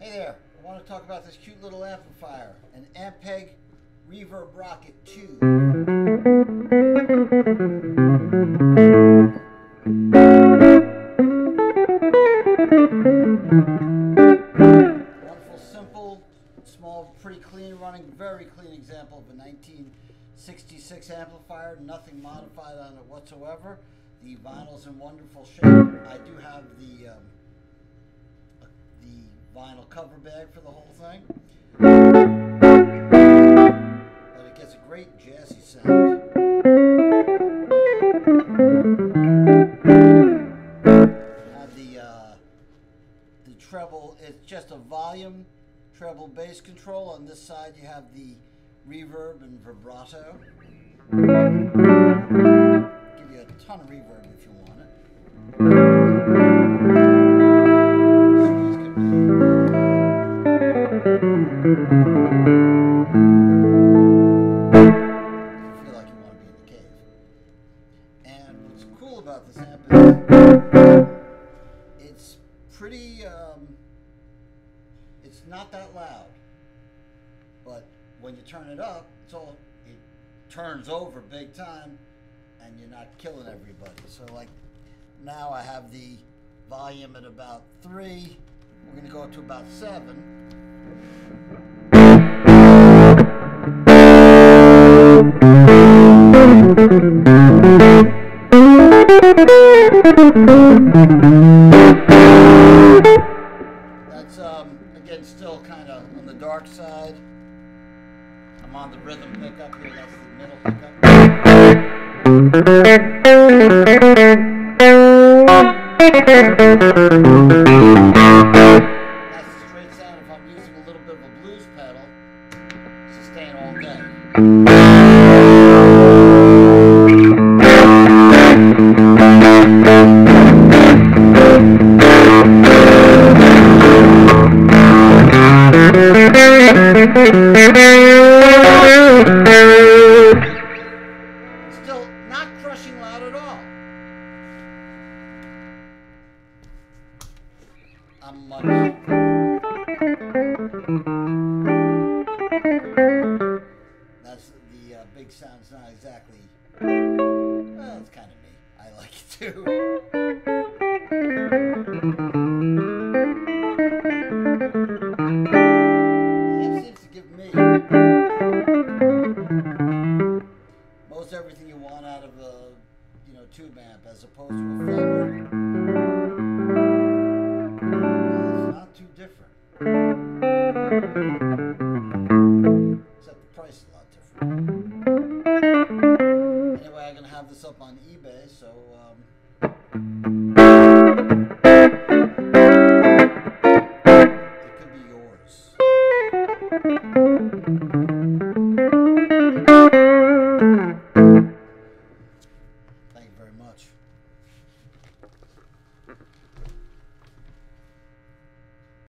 Hey there, I want to talk about this cute little amplifier, an Ampeg Reverberocket 2. Wonderful, simple, small, pretty clean running, very clean example of a 1966 amplifier, nothing modified on it whatsoever. The vinyl's in wonderful shape. I do have the um, vinyl cover bag for the whole thing. But it gets a great jazzy sound. Have the uh, the treble. It's just a volume treble bass control. On this side, you have the reverb and vibrato. Feel like you want to be in the cave. And what's cool about this amp is it's pretty, um, it's not that loud. But when you turn it up, it turns over big time and you're not killing everybody. So, like, now I have the volume at about three. We're going to go to about seven. That's um again still kind of on the dark side. I'm on the rhythm pickup here. That's the middle pickup. Still not crushing loud at all. I'm much. Uh, big sound's not exactly. Well, it's kind of me. I like it too. It seems to give me most everything you want out of a you know tube amp as opposed to a Fender. It's not too different. Except the price is a lot different up on eBay, so. Um, it could be yours. Thank you very much.